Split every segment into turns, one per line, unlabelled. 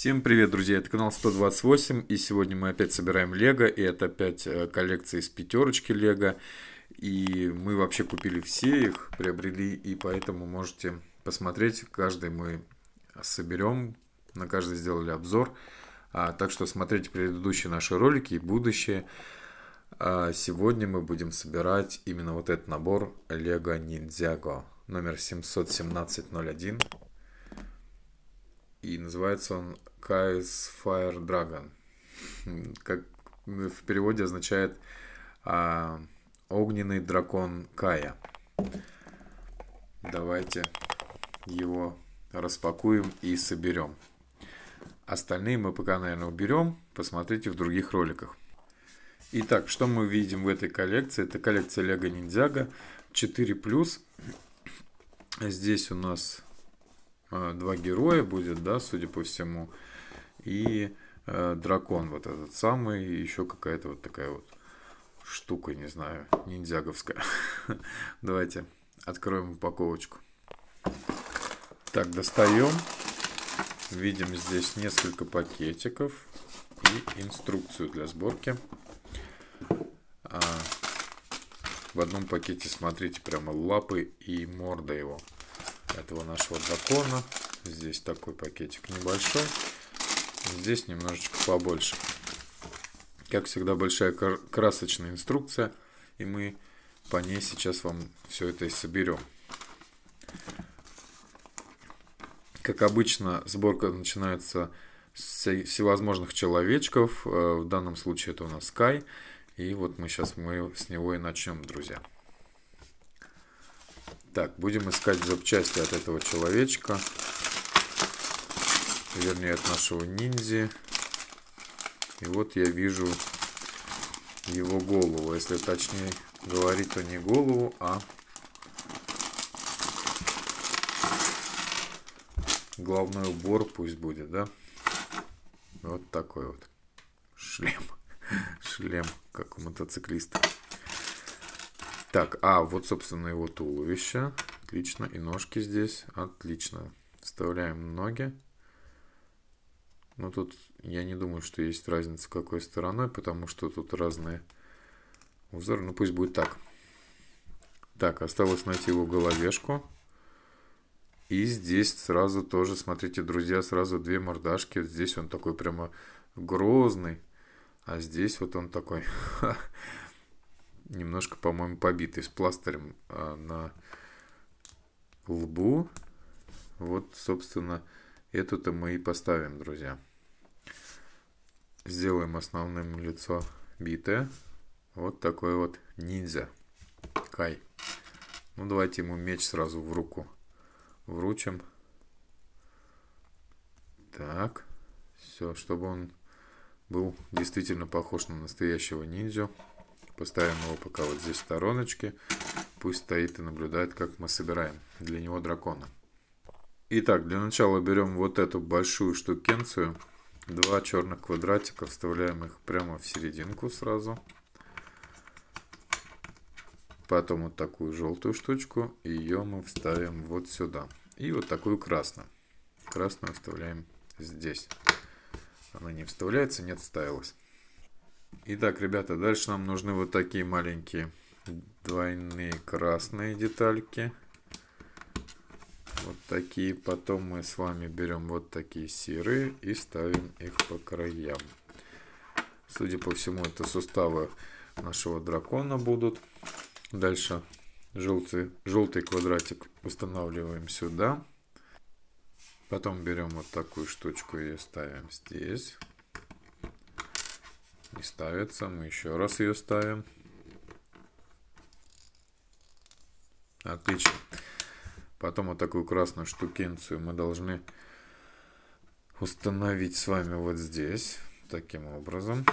Всем привет, друзья! Это канал 128, и сегодня мы опять собираем Лего, и это опять э, коллекция из пятерочки Лего. И мы вообще купили все их, приобрели, и поэтому можете посмотреть. Каждый мы соберем, на каждый сделали обзор. А, так что смотрите предыдущие наши ролики и будущие. А сегодня мы будем собирать именно вот этот набор Lego Ninjago номер 71701. И называется он Kai's Fire Dragon. Как в переводе означает а, огненный дракон Кая. Давайте его распакуем и соберем. Остальные мы пока, наверное, уберем. Посмотрите в других роликах. Итак, что мы видим в этой коллекции? Это коллекция Lego Ninjago 4+. Здесь у нас э, два героя будет, да, судя по всему. И э, дракон вот этот самый. И еще какая-то вот такая вот штука, не знаю, ниндзяговская. Давайте откроем упаковочку. Так, достаем. Видим здесь несколько пакетиков и инструкцию для сборки. А, в одном пакете, смотрите, прямо лапы и морда его. Этого нашего дракона. Здесь такой пакетик небольшой. Здесь немножечко побольше. Как всегда, большая красочная инструкция. И мы по ней сейчас вам все это и соберем. Как обычно, сборка начинается с всевозможных человечков. Э, в данном случае это у нас Sky. И вот мы сейчас мы с него и начнем, друзья. Так, будем искать запчасти от этого человечка. Вернее, от нашего ниндзи. И вот я вижу его голову. Если точнее говорить, то не голову, а головной убор пусть будет, да? Вот такой вот шлем. Шлем, как у мотоциклиста. Так, а, вот, собственно, его туловище. Отлично. И ножки здесь. Отлично. Вставляем ноги. Но тут я не думаю, что есть разница какой стороной, потому что тут разные узоры. Ну, пусть будет так. Так, осталось найти его головешку. И здесь сразу тоже, смотрите, друзья, сразу две мордашки. Здесь он такой прямо грозный. А здесь вот он такой немножко, по-моему, побитый с пластырем а, на лбу. Вот, собственно, эту-то мы и поставим, друзья. Сделаем основным лицо битое. Вот такой вот ниндзя. Кай. Ну, давайте ему меч сразу в руку вручим. Так, все, чтобы он был действительно похож на настоящего ниндзю. Поставим его пока вот здесь в стороночке. Пусть стоит и наблюдает, как мы собираем для него дракона. Итак, для начала берем вот эту большую штукенцию. Два черных квадратика, вставляем их прямо в серединку сразу. Потом вот такую желтую штучку, ее мы вставим вот сюда. И вот такую красную. Красную вставляем здесь. Она не вставляется, нет вставилась. Итак, ребята, дальше нам нужны вот такие маленькие двойные красные детальки. Вот такие. Потом мы с вами берем вот такие серые и ставим их по краям. Судя по всему, это суставы нашего дракона будут. Дальше желтый, желтый квадратик устанавливаем сюда. Потом берем вот такую штучку и ставим здесь. Не ставится, мы еще раз ее ставим. Отлично. Потом вот такую красную штукенцию мы должны установить с вами вот здесь. Таким образом.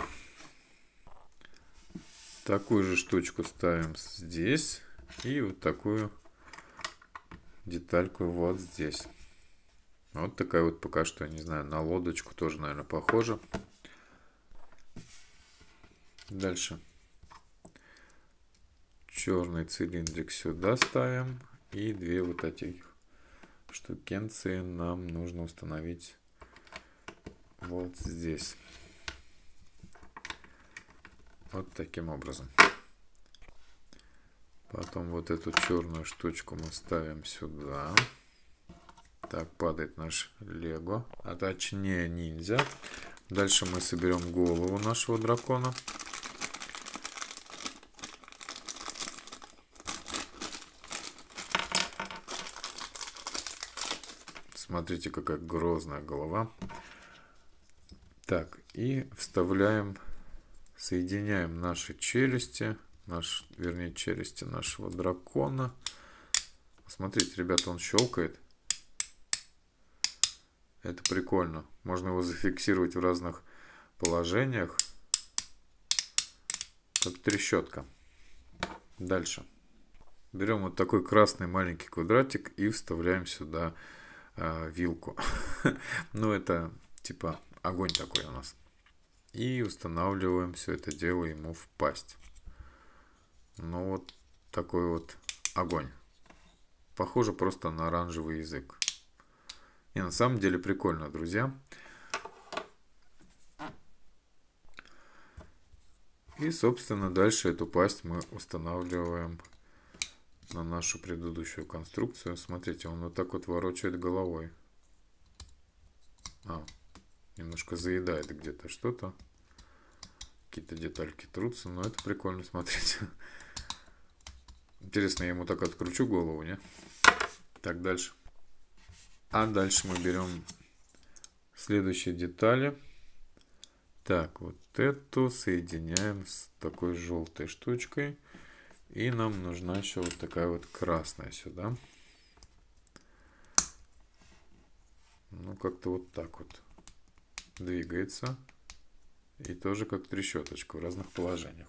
Такую же штучку ставим здесь. И вот такую детальку вот здесь. Вот такая вот пока что, я не знаю, на лодочку тоже, наверное, похоже. Дальше. Черный цилиндрик сюда ставим. И две вот этих штукенции нам нужно установить вот здесь. Вот таким образом. Потом вот эту черную штучку мы ставим сюда. Так, падает наш Лего, а точнее ниндзя. Дальше мы соберем голову нашего дракона. Смотрите, какая грозная голова. Так, и вставляем, соединяем наши челюсти, наш, вернее, челюсти нашего дракона. Смотрите, ребята, он щелкает. Это прикольно. Можно его зафиксировать в разных положениях. Как трещотка. Дальше. Берем вот такой красный маленький квадратик и вставляем сюда э, вилку. ну, это типа огонь такой у нас. И устанавливаем все это дело ему в пасть. Ну, вот такой вот огонь. Похоже просто на оранжевый язык. И на самом деле прикольно, друзья. И, собственно, дальше эту пасть мы устанавливаем на нашу предыдущую конструкцию. Смотрите, он вот так вот ворочает головой. А, немножко заедает где-то что-то. Какие-то детальки трутся, но это прикольно смотреть. Интересно, я ему так откручу голову, не? Так, дальше. А дальше мы берем следующие детали. Так, вот эту соединяем с такой желтой штучкой. И нам нужна еще вот такая вот красная сюда. Ну, как-то вот так вот двигается. И тоже как трещоточка в разных положениях.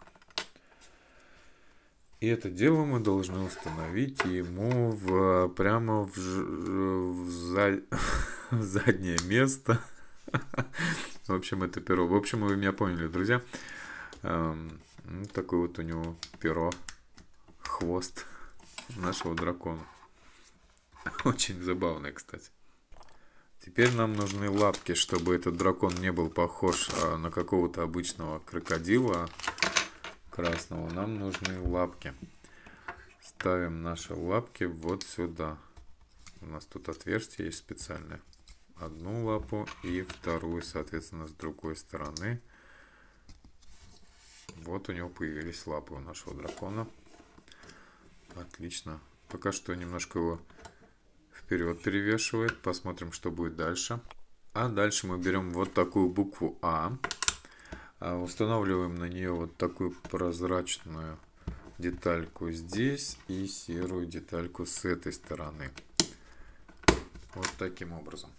И это дело мы должны установить ему в, прямо в, в, в заднее место. В общем, это перо. В общем, вы меня поняли, друзья. Эм, ну, такой вот у него перо, хвост нашего дракона. Очень забавный, кстати. Теперь нам нужны лапки, чтобы этот дракон не был похож а, на какого-то обычного крокодила красного нам нужны лапки. Ставим наши лапки вот сюда. У нас тут отверстие есть специальное. Одну лапу и вторую, соответственно, с другой стороны. Вот у него появились лапы у нашего дракона. Отлично. Пока что немножко его вперед перевешивает. Посмотрим, что будет дальше. А дальше мы берем вот такую букву А. А, устанавливаем на нее вот такую прозрачную детальку здесь и серую детальку с этой стороны. Вот таким образом.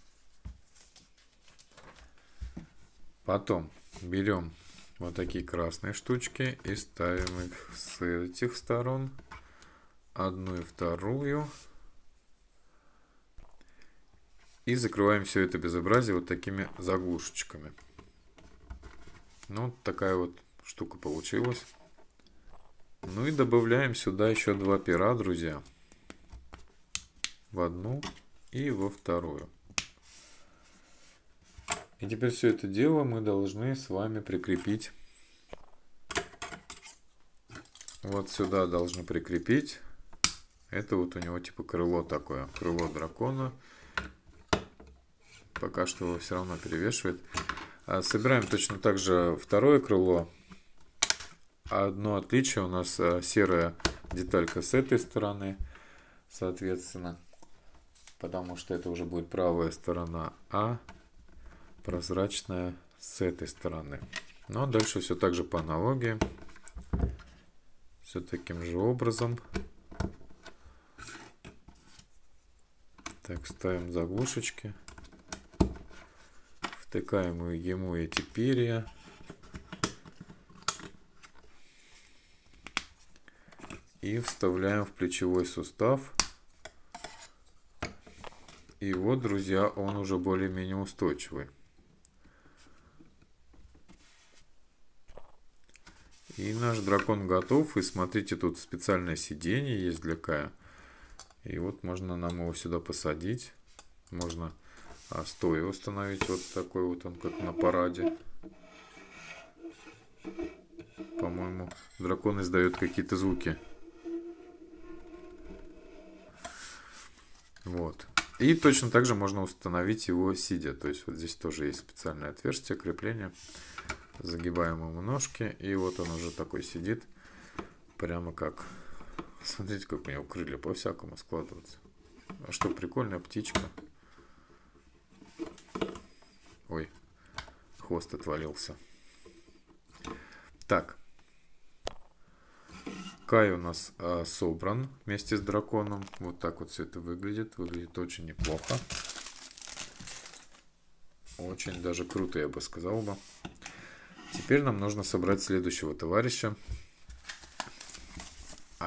Потом берем вот такие красные штучки и ставим их с этих сторон. Одну и вторую. И закрываем все это безобразие вот такими заглушечками. Ну, такая вот штука получилась. Ну и добавляем сюда еще два пера, друзья. В одну и во вторую. И теперь все это дело мы должны с вами прикрепить. Вот сюда должны прикрепить. Это вот у него типа крыло такое. Крыло дракона. Пока что его все равно перевешивает. А, собираем точно так же второе крыло. Одно отличие у нас а, серая деталька с этой стороны, соответственно, потому что это уже будет правая сторона, а прозрачная с этой стороны. Ну а дальше все так же по аналогии. Все таким же образом. Так, ставим заглушечки втыкаем ему эти перья. И вставляем в плечевой сустав. И вот, друзья, он уже более-менее устойчивый. И наш дракон готов. И смотрите, тут специальное сиденье есть для Кая. И вот можно нам его сюда посадить. Можно а стоя установить вот такой вот он, как на параде. По-моему, дракон издает какие-то звуки. Вот. И точно так же можно установить его сидя. То есть вот здесь тоже есть специальное отверстие крепления. Загибаем ему ножки. И вот он уже такой сидит. Прямо как... Смотрите, как у него крылья по-всякому складываются. А что, прикольная птичка. Ой, хвост отвалился. Так. Кай у нас э, собран вместе с драконом. Вот так вот все это выглядит. Выглядит очень неплохо. Очень даже круто, я бы сказал бы. Теперь нам нужно собрать следующего товарища.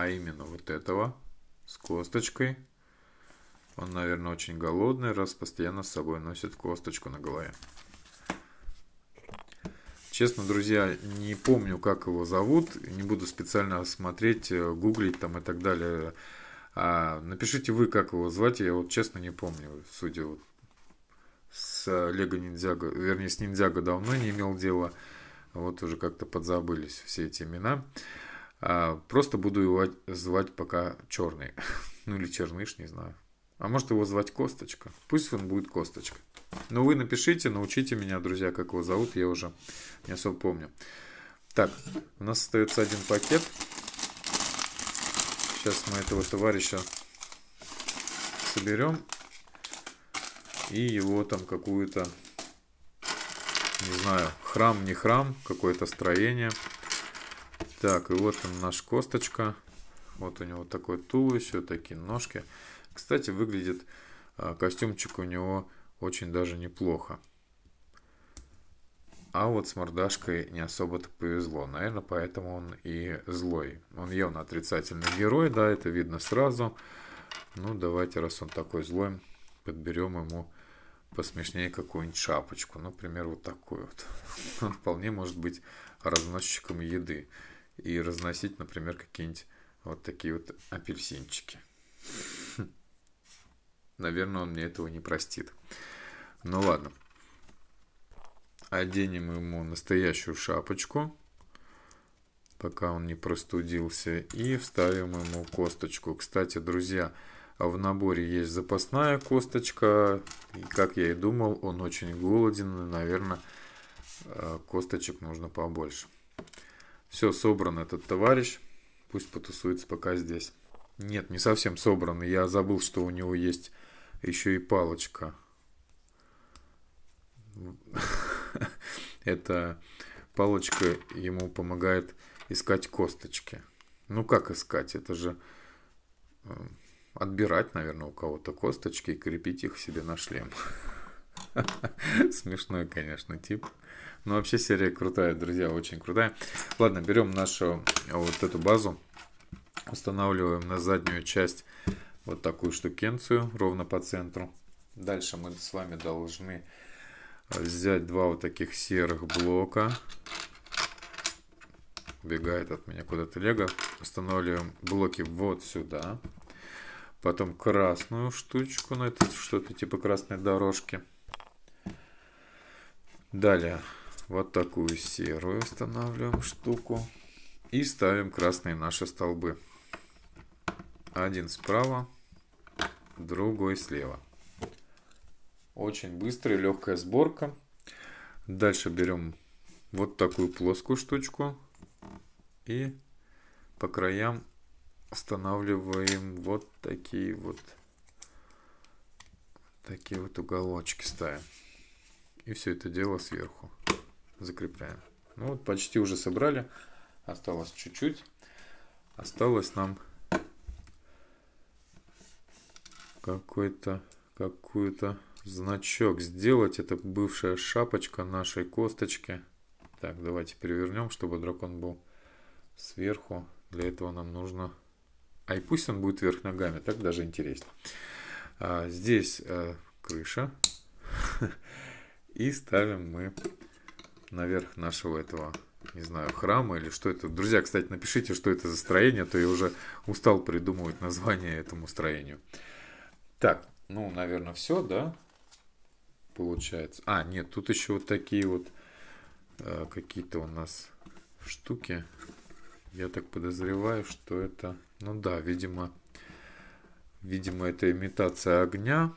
А именно вот этого с косточкой. Он, наверное, очень голодный, раз постоянно с собой носит косточку на голове. Честно, друзья, не помню, как его зовут. Не буду специально смотреть, э, гуглить там и так далее. А напишите вы, как его звать. Я вот честно не помню, судя вот с Лего Ниндзяго, вернее, с Ниндзяго давно не имел дела. Вот уже как-то подзабылись все эти имена. А, просто буду его звать пока Черный. ну или Черныш, не знаю. А может его звать Косточка. Пусть он будет Косточка. Но вы напишите, научите меня, друзья, как его зовут, я уже не особо помню. Так, у нас остается один пакет. Сейчас мы этого товарища соберем. И его там какую-то, не знаю, храм, не храм, какое-то строение. Так, и вот он наш косточка. Вот у него такое туловище, вот такие ножки. Кстати, выглядит а, костюмчик у него очень даже неплохо. А вот с мордашкой не особо-то повезло. Наверное, поэтому он и злой. Он явно отрицательный герой, да, это видно сразу. Ну, давайте, раз он такой злой, подберем ему посмешнее какую-нибудь шапочку. Например, вот такую вот. Он вполне может быть разносчиком еды. И разносить, например, какие-нибудь вот такие вот апельсинчики. Наверное, он мне этого не простит. Ну ладно. Оденем ему настоящую шапочку, пока он не простудился. И вставим ему косточку. Кстати, друзья, в наборе есть запасная косточка. И как я и думал, он очень голоден. И, наверное, э, косточек нужно побольше. Все, собран этот товарищ. Пусть потусуется пока здесь. Нет, не совсем собран. Я забыл, что у него есть еще и палочка. Эта палочка ему помогает искать косточки. Ну как искать? Это же э, отбирать, наверное, у кого-то косточки и крепить их себе на шлем. Смешной, конечно, тип. Но вообще серия крутая, друзья, очень крутая. Ладно, берем нашу вот эту базу, устанавливаем на заднюю часть вот такую штукенцию ровно по центру. Дальше мы с вами должны взять два вот таких серых блока. Бегает от меня куда-то лего. Устанавливаем блоки вот сюда. Потом красную штучку, на это что-то типа красной дорожки. Далее вот такую серую устанавливаем штуку. И ставим красные наши столбы. Один справа, другой слева. Очень быстрая, легкая сборка. Дальше берем вот такую плоскую штучку и по краям устанавливаем вот такие вот такие вот уголочки ставим. И все это дело сверху закрепляем. Ну вот почти уже собрали. Осталось чуть-чуть. Осталось нам какой-то какую-то значок сделать. Это бывшая шапочка нашей косточки. Так, давайте перевернем, чтобы дракон был сверху. Для этого нам нужно... А и пусть он будет вверх ногами, так даже интереснее. А, здесь а, крыша. И ставим мы наверх нашего этого не знаю, храма или что это. Друзья, кстати, напишите, что это за строение, а то я уже устал придумывать название этому строению. Так, ну, наверное, все, да? получается. А, нет, тут еще вот такие вот э, какие-то у нас штуки. Я так подозреваю, что это, ну да, видимо, видимо, это имитация огня.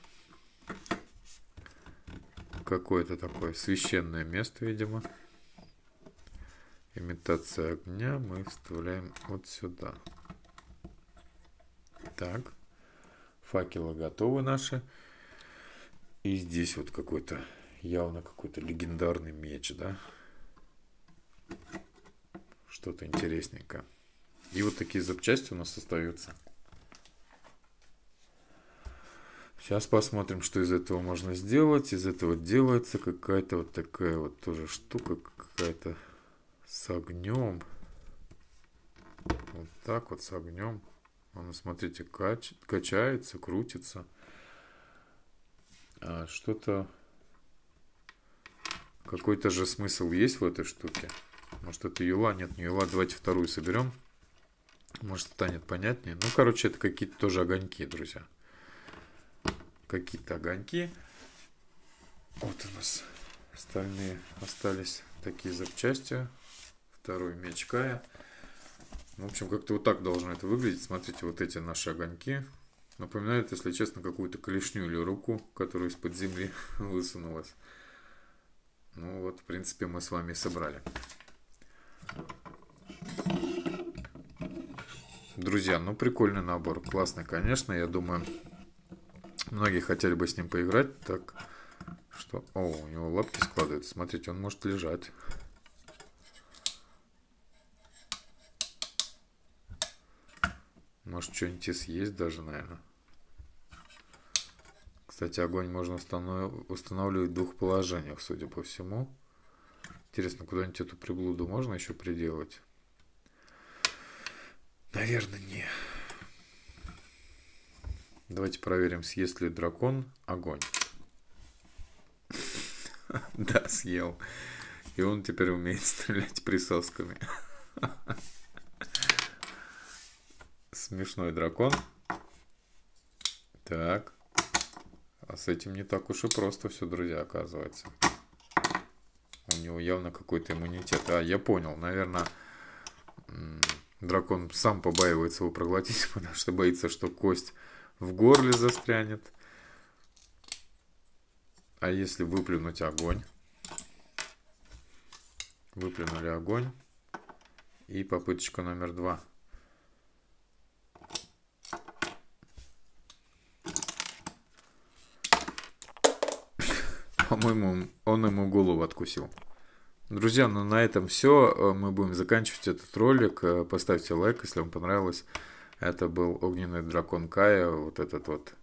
Какое-то такое священное место, видимо. Имитация огня мы вставляем вот сюда. Так. Факелы готовы наши. И здесь вот какой-то, явно какой-то легендарный меч, да? Что-то интересненькое. И вот такие запчасти у нас остаются. Сейчас посмотрим, что из этого можно сделать. Из этого делается какая-то вот такая вот тоже штука, какая-то с огнем. Вот так вот с огнем. Он, смотрите, кач, качается, крутится. А что-то... Какой-то же смысл есть в этой штуке. Может, это юла? Нет, не юла. Давайте вторую соберем. Может, станет понятнее. Ну, короче, это какие-то тоже огоньки, друзья. Какие-то огоньки. Вот у нас остальные остались такие запчасти. Второй меч Кая. В общем, как-то вот так должно это выглядеть. Смотрите, вот эти наши огоньки. Напоминает, если честно, какую-то клешню или руку, которая из-под земли высунулась. Ну вот, в принципе, мы с вами собрали. Друзья, ну прикольный набор, классный, конечно, я думаю, многие хотели бы с ним поиграть, так что, о, у него лапки складываются, смотрите, он может лежать. Может, что-нибудь съесть даже, наверное. Кстати, огонь можно устанавливать в двух положениях, судя по всему. Интересно, куда-нибудь эту приблуду можно еще приделать? Наверное, не. Давайте проверим, съест ли дракон огонь. Да, съел. И он теперь умеет стрелять присосками. Смешной дракон. Так. А с этим не так уж и просто все, друзья, оказывается. У него явно какой-то иммунитет. А, я понял. Наверное, дракон сам побаивается его проглотить, потому что боится, что кость в горле застрянет. А если выплюнуть огонь? Выплюнули огонь. И попыточка номер два. По-моему, он ему голову откусил. Друзья, ну на этом все. Э, мы будем заканчивать этот ролик. Э, поставьте лайк, если вам понравилось. Это был огненный дракон Кая, вот этот вот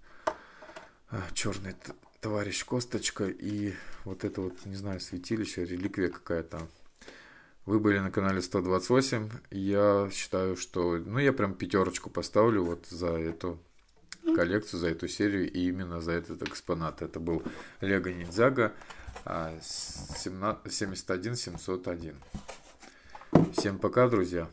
э, черный товарищ Косточка и вот это вот, не знаю, святилище, реликвия какая-то. Вы были на канале 128. Я считаю, что, ну, я прям пятерочку поставлю вот за эту коллекцию, за эту серию и именно за этот экспонат. Это был Лего Ниндзяго 71 701. Всем пока, друзья.